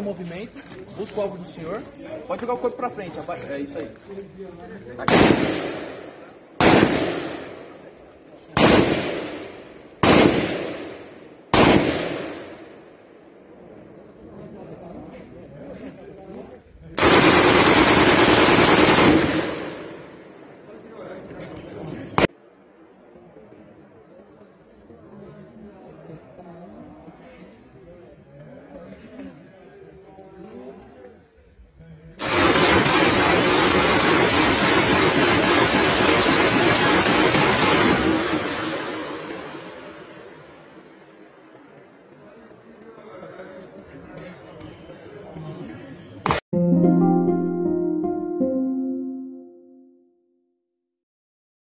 movimento, busca o alvo do senhor. Pode jogar o corpo pra frente, rapaz. é isso aí. Aqui.